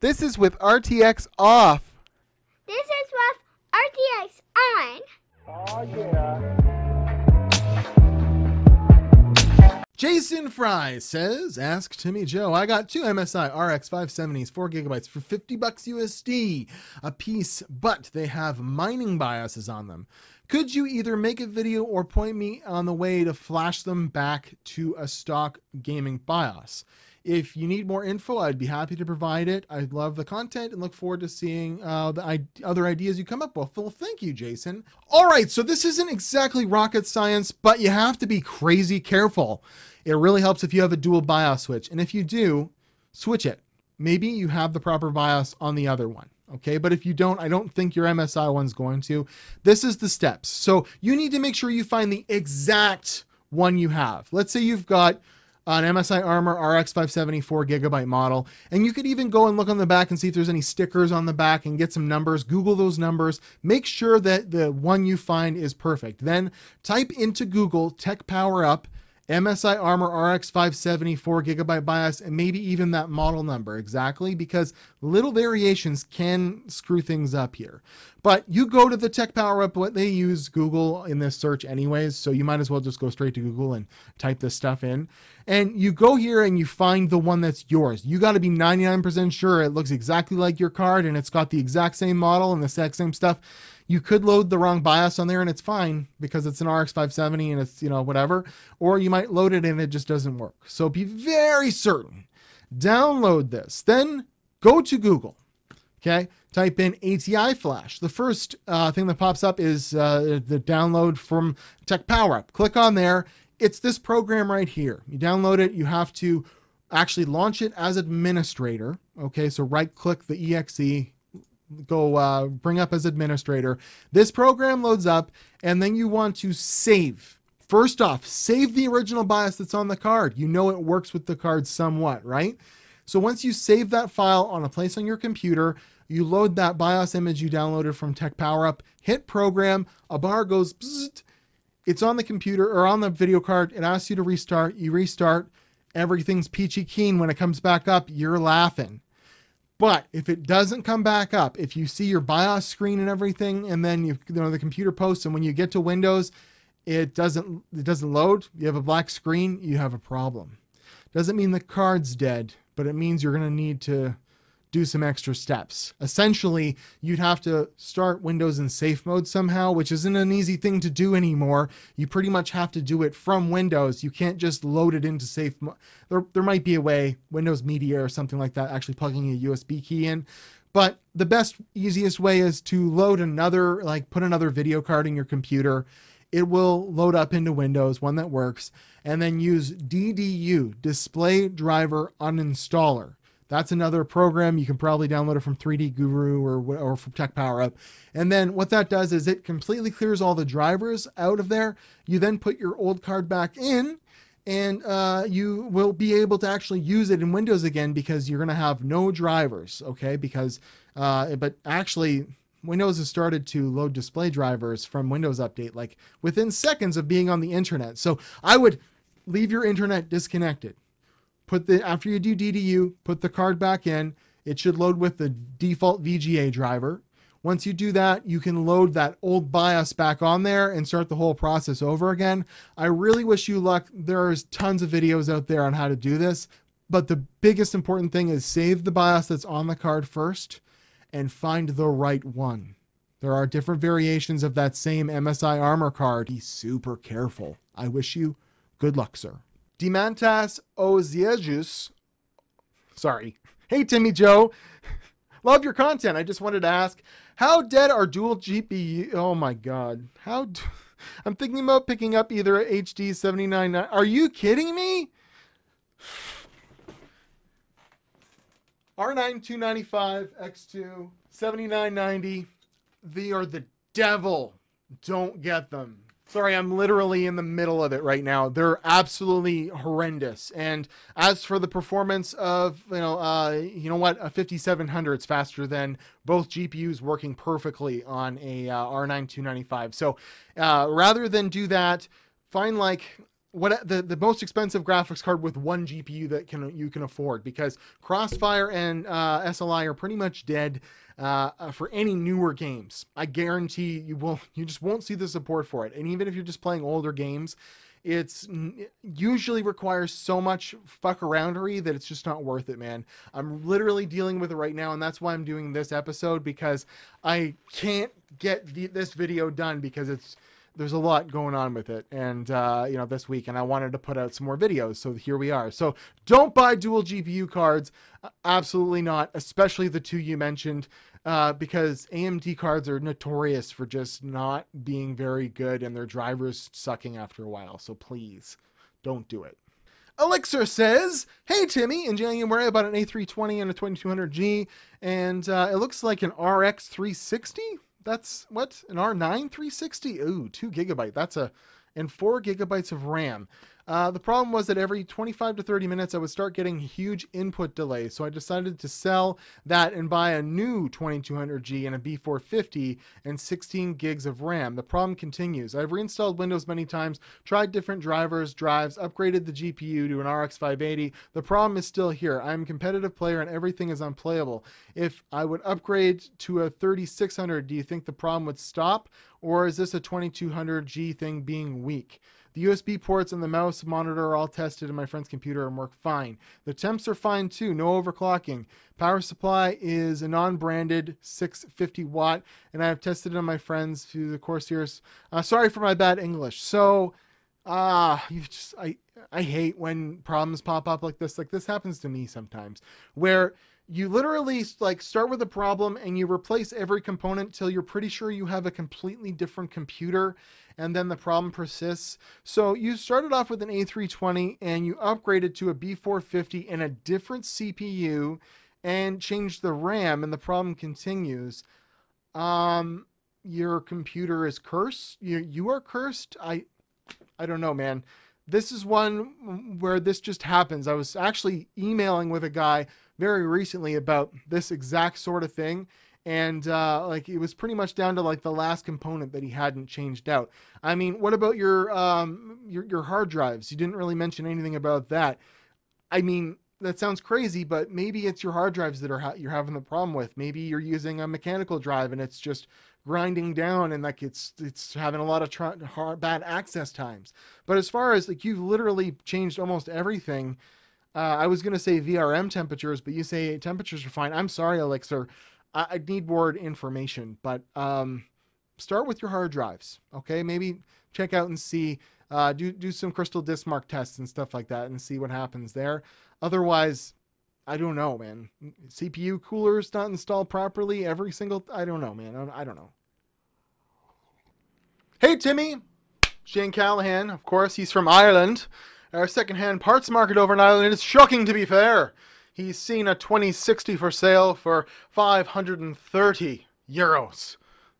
This is with RTX off. This is with RTX on. Oh yeah. Jason Fry says, "Ask Timmy Joe. I got two MSI RX 570s, four gigabytes for 50 bucks USD a piece, but they have mining BIOSes on them. Could you either make a video or point me on the way to flash them back to a stock gaming BIOS?" If you need more info, I'd be happy to provide it. I love the content and look forward to seeing uh, the I- other ideas you come up with. Well, thank you, Jason. All right, so this isn't exactly rocket science, but you have to be crazy careful. It really helps if you have a dual BIOS switch. And if you do, switch it. Maybe you have the proper BIOS on the other one. Okay, but if you don't, I don't think your MSI one's going to. This is the steps. So you need to make sure you find the exact one you have. Let's say you've got an MSI Armor RX 574 gigabyte model. And you could even go and look on the back and see if there's any stickers on the back and get some numbers. Google those numbers. Make sure that the one you find is perfect. Then type into Google Tech Power Up. MSI Armor RX 570 4 gigabyte BIOS and maybe even that model number exactly because little variations can screw things up here. But you go to the Tech Power Up, what they use Google in this search anyways, so you might as well just go straight to Google and type this stuff in. And you go here and you find the one that's yours. You got to be 99% sure it looks exactly like your card and it's got the exact same model and the exact same stuff you could load the wrong BIOS on there and it's fine because it's an RX 570 and it's, you know, whatever. Or you might load it and it just doesn't work. So be very certain. Download this. Then go to Google. Okay. Type in ATI Flash. The first uh, thing that pops up is uh, the download from Tech Power Up. Click on there. It's this program right here. You download it. You have to actually launch it as administrator. Okay. So right click the EXE, go uh, bring up as administrator. This program loads up, and then you want to save. First off, save the original BIOS that's on the card. You know it works with the card somewhat, right? So once you save that file on a place on your computer, you load that BIOS image you downloaded from Tech Power Up, hit program, a bar goes, bzzzt, it's on the computer or on the video card. It asks you to restart. You restart. Everything's peachy keen. When it comes back up, you're laughing. But if it doesn't come back up, if you see your BIOS screen and everything, and then you, you know the computer posts, and when you get to Windows, it doesn't it doesn't load. You have a black screen. You have a problem. Doesn't mean the card's dead, but it means you're going to need to do some extra steps. Essentially, you'd have to start Windows in safe mode somehow, which isn't an easy thing to do anymore. You pretty much have to do it from Windows. You can't just load it into safe mode. There, there might be a way, Windows Media or something like that, actually plugging a USB key in. But the best, easiest way is to load another, like put another video card in your computer. It will load up into Windows, one that works, and then use DDU, Display Driver Uninstaller. That's another program. You can probably download it from 3D Guru or, or from Tech Power Up. And then what that does is it completely clears all the drivers out of there. You then put your old card back in and uh, you will be able to actually use it in Windows again because you're going to have no drivers. Okay. Because, uh, but actually, Windows has started to load display drivers from Windows Update like within seconds of being on the internet. So I would leave your internet disconnected put the after you do DDU, put the card back in. It should load with the default VGA driver. Once you do that, you can load that old BIOS back on there and start the whole process over again. I really wish you luck. There's tons of videos out there on how to do this, but the biggest important thing is save the BIOS that's on the card first and find the right one. There are different variations of that same MSI armor card. Be super careful. I wish you good luck, sir. Dimantas Oziejus. Sorry. Hey, Timmy Joe. Love your content. I just wanted to ask how dead are dual GPU? Oh my God. How. I'm thinking about picking up either a HD 79. Are you kidding me? R9 295 X2 7990. They are the devil. Don't get them. Sorry, I'm literally in the middle of it right now. They're absolutely horrendous. And as for the performance of, you know, uh, you know what, a 5700, it's faster than both GPUs working perfectly on a uh, R9 295. So uh, rather than do that, find like what the, the most expensive graphics card with one GPU that can you can afford because Crossfire and uh, SLI are pretty much dead uh, uh, for any newer games. I guarantee you will you just won't see the support for it. And even if you're just playing older games, it's it usually requires so much fuck aroundery that it's just not worth it, man. I'm literally dealing with it right now, and that's why I'm doing this episode because I can't get the, this video done because it's there's a lot going on with it. And uh, you know this week and i wanted to put out some more videos. So here we are. So don't buy dual gpu cards. Absolutely not especially the two you mentioned uh, because amd cards are notorious for just not being very good and their drivers sucking after a while. So please don't do it. Elixir says, Hey Timmy, in January I bought an A320 and a 2200G, and uh, it looks like an RX 360 that's what an R9 360. Ooh, two gigabyte. That's a and four gigabytes of RAM. Uh, the problem was that every 25 to 30 minutes, I would start getting huge input delays. So I decided to sell that and buy a new 2200G and a B450 and 16 gigs of RAM. The problem continues. I've reinstalled Windows many times, tried different drivers, drives, upgraded the GPU to an RX 580. The problem is still here. I'm a competitive player and everything is unplayable. If I would upgrade to a 3600, do you think the problem would stop? Or is this a 2200G thing being weak? The USB ports and the mouse monitor are all tested in my friend's computer and work fine. The temps are fine too, no overclocking. Power supply is a non-branded 650 watt, and I have tested it on my friends through the Corsairs. Uh, sorry for my bad English. So, ah, uh, you just I I hate when problems pop up like this. Like this happens to me sometimes, where you literally like start with a problem and you replace every component till you're pretty sure you have a completely different computer and then the problem persists. So you started off with an A320 and you upgraded to a B450 and a different CPU and changed the RAM and the problem continues. Um your computer is cursed. You you are cursed. I I don't know, man. This is one where this just happens. I was actually emailing with a guy very recently about this exact sort of thing and uh, like it was pretty much down to like the last component that he hadn't changed out. I mean, what about your um, your your hard drives? You didn't really mention anything about that. I mean, that sounds crazy, but maybe it's your hard drives that are ha- you're having the problem with. Maybe you're using a mechanical drive and it's just grinding down and like it's it's having a lot of tr- hard, bad access times. But as far as like you've literally changed almost everything. Uh, I was gonna say VRM temperatures, but you say temperatures are fine. I'm sorry, Elixir. I, I need more information, but um, start with your hard drives. Okay, maybe check out and see. Uh, do do some CrystalDiskMark tests and stuff like that, and see what happens there. Otherwise, I don't know, man. CPU coolers not installed properly every single. I don't know, man. I, I don't know. Hey, Timmy. Shane Callahan, of course, he's from Ireland. Our secondhand parts market over in Ireland is shocking, to be fair. He's seen a 2060 for sale for 530 euros.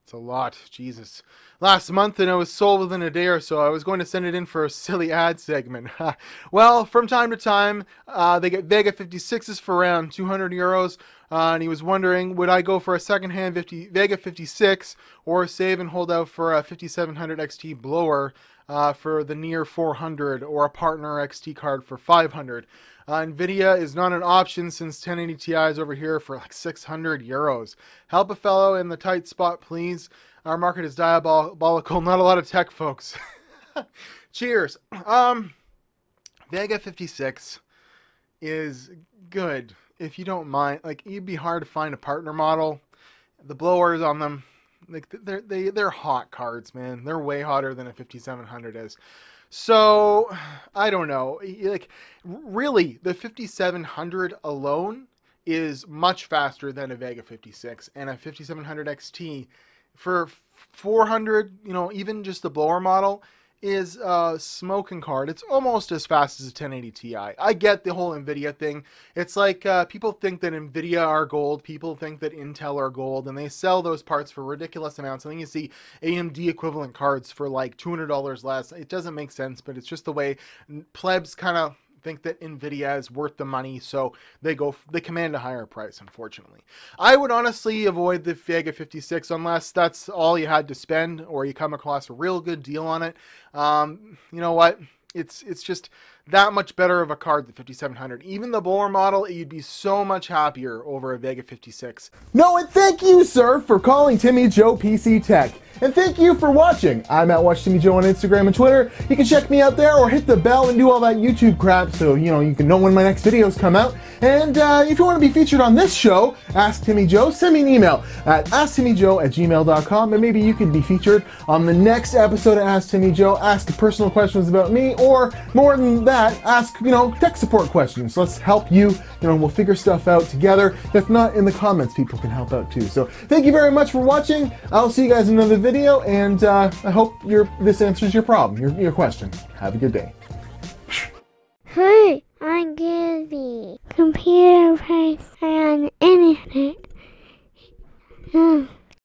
It's a lot, Jesus. Last month, and it was sold within a day or so. I was going to send it in for a silly ad segment. well, from time to time, uh, they get Vega 56s for around 200 euros. Uh, and he was wondering, would I go for a secondhand 50, Vega 56 or save and hold out for a 5700 XT blower uh, for the near 400 or a partner XT card for 500? Uh, Nvidia is not an option since 1080 Ti is over here for like 600 euros. Help a fellow in the tight spot, please. Our market is diabolical. Not a lot of tech folks. Cheers. Um, Vega 56 is good if you don't mind. Like it'd be hard to find a partner model. The blowers on them, like they're they they're hot cards, man. They're way hotter than a 5700 is. So I don't know. Like really, the 5700 alone is much faster than a Vega 56 and a 5700 XT for 400, you know, even just the blower model is a smoking card. It's almost as fast as a 1080 Ti. I get the whole NVIDIA thing. It's like uh, people think that NVIDIA are gold, people think that Intel are gold, and they sell those parts for ridiculous amounts. And then you see AMD equivalent cards for like $200 less. It doesn't make sense, but it's just the way plebs kind of think that Nvidia is worth the money, so they go they command a higher price. Unfortunately, I would honestly avoid the Vega 56 unless that's all you had to spend, or you come across a real good deal on it. Um, you know what? it's it's just that much better of a card than 5700. Even the blower model, you'd be so much happier over a Vega 56. No, and thank you, sir, for calling Timmy Joe PC Tech. And thank you for watching. I'm at Watch Timmy Joe on Instagram and Twitter. You can check me out there or hit the bell and do all that YouTube crap so you know you can know when my next videos come out. And uh, if you want to be featured on this show, Ask Timmy Joe, send me an email at asktimmyjoe at gmail.com and maybe you could be featured on the next episode of Ask Timmy Joe. Ask personal questions about me or more than that, ask, you know, tech support questions. Let's help you. You know, we'll figure stuff out together. If not, in the comments, people can help out too. So thank you very much for watching. I'll see you guys in another video and uh, I hope your this answers your problem, your, your question. Have a good day. Hey, I'm Gabby. Computer price on internet. Hmm.